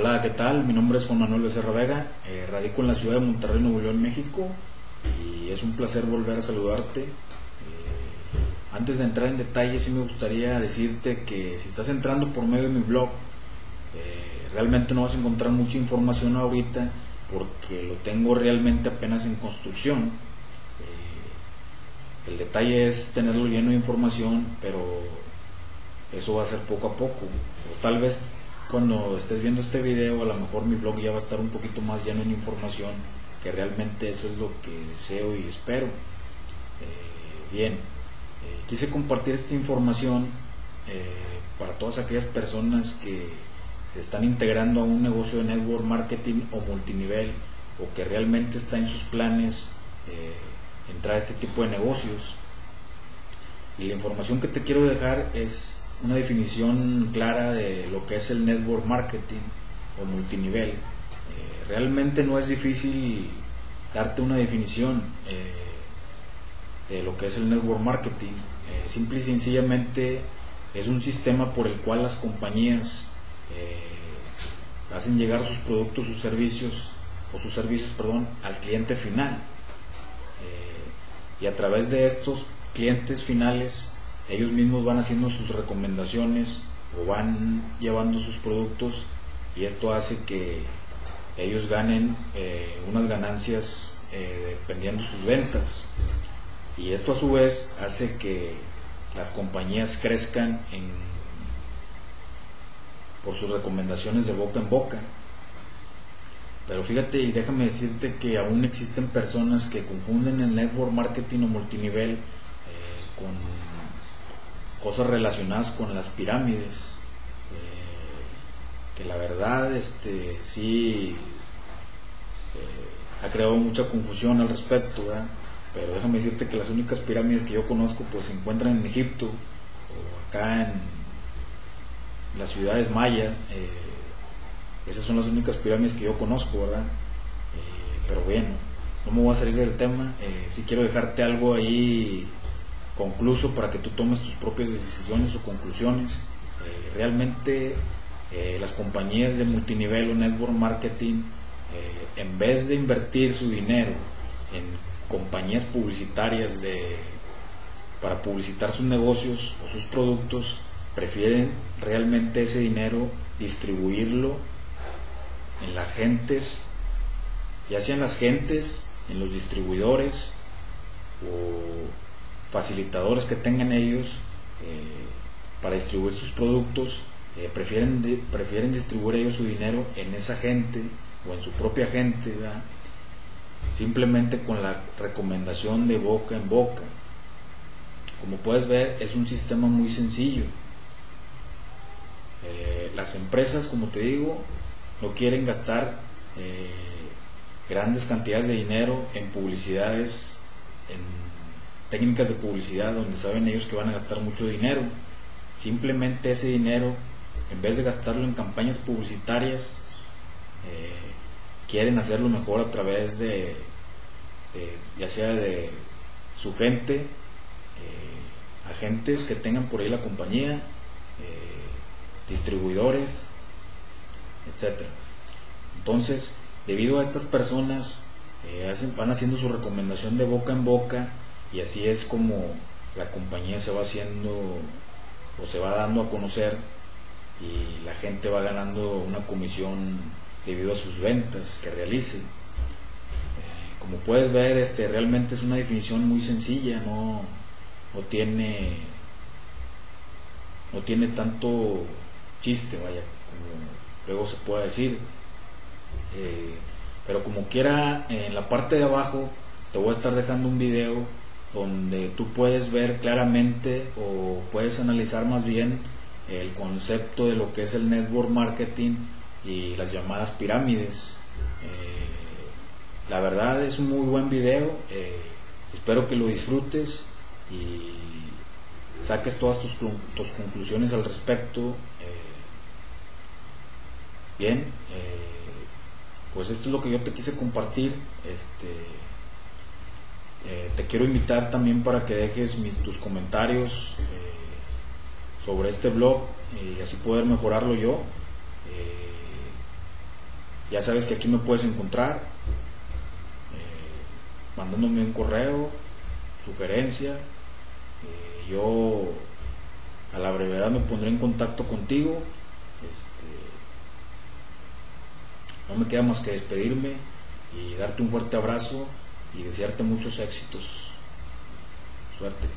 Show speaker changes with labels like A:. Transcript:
A: Hola, ¿qué tal? Mi nombre es Juan Manuel Becerra Vega, eh, radico en la ciudad de Monterrey, Nuevo León, México, y es un placer volver a saludarte. Eh, antes de entrar en detalle, sí me gustaría decirte que si estás entrando por medio de mi blog, eh, realmente no vas a encontrar mucha información ahorita porque lo tengo realmente apenas en construcción. el detalle es tenerlo lleno de información, pero eso va a ser poco a poco. O tal vez cuando estés viendo este video, a lo mejor mi blog ya va a estar un poquito más lleno de información, que realmente eso es lo que deseo y espero. Eh, bien, eh, quise compartir esta información eh, para todas aquellas personas que se están integrando a un negocio de network marketing o multinivel o que realmente está en sus planes entrar a este tipo de negocios. Y la información que te quiero dejar es una definición clara de lo que es el network marketing o multinivel. Eh, realmente no es difícil darte una definición eh, de lo que es el network marketing. Eh, simple y sencillamente es un sistema por el cual las compañías hacen llegar sus productos, sus servicios o sus servicios, perdón, al cliente final. y a través de estos clientes finales ellos mismos van haciendo sus recomendaciones o van llevando sus productos y esto hace que ellos ganen eh, unas ganancias eh, dependiendo sus ventas. Y esto a su vez hace que las compañías crezcan en, por sus recomendaciones de boca en boca. Pero fíjate y déjame decirte que aún existen personas que confunden el network marketing o multinivel con cosas relacionadas con las pirámides, eh, que la verdad este, sí eh, ha creado mucha confusión al respecto, pero déjame decirte que las únicas pirámides que yo conozco pues se encuentran en Egipto o acá en las ciudades mayas, eh, esas son las únicas pirámides que yo conozco, ¿verdad? pero bueno, no me voy a salir del tema, si quiero dejarte algo ahí concluso para que tú tomes tus propias decisiones o conclusiones. Eh, realmente eh, las compañías de multinivel o network marketing, eh, en vez de invertir su dinero en compañías publicitarias de, para publicitar sus negocios o sus productos, prefieren realmente ese dinero distribuirlo en las gentes, ya sean las gentes, en los distribuidores o facilitadores que tengan ellos eh, para distribuir sus productos, eh, prefieren, prefieren distribuir ellos su dinero en esa gente o en su propia gente, simplemente con la recomendación de boca en boca. Como puedes ver, es un sistema muy sencillo. Eh, las empresas, como te digo, no quieren gastar grandes cantidades de dinero en publicidades, en técnicas de publicidad donde saben ellos que van a gastar mucho dinero. Simplemente ese dinero, en vez de gastarlo en campañas publicitarias, eh, quieren hacerlo mejor a través de, ya sea de su gente, eh, agentes que tengan por ahí la compañía, eh, distribuidores, etc. Entonces, debido a estas personas, van haciendo su recomendación de boca en boca, y así es como la compañía se va haciendo o se va dando a conocer y la gente va ganando una comisión debido a sus ventas que realice. Eh, como puedes ver, este realmente es una definición muy sencilla, no, no tiene no tiene tanto chiste, vaya, como luego se puede decir. Eh, pero como quiera, en la parte de abajo te voy a estar dejando un video donde tú puedes ver claramente o puedes analizar más bien el concepto de lo que es el network marketing y las llamadas pirámides. Eh, la verdad es un muy buen video, eh, espero que lo disfrutes y saques todas tus, tus conclusiones al respecto. Eh, bien, pues esto es lo que yo te quise compartir. Este, eh, te quiero invitar también para que dejes mis, tus comentarios eh, sobre este blog y así poder mejorarlo yo. Eh, Ya sabes que aquí me puedes encontrar mandándome un correo, sugerencia. Yo a la brevedad me pondré en contacto contigo. Este, no me queda más que despedirme y darte un fuerte abrazo y desearte muchos éxitos. Suerte.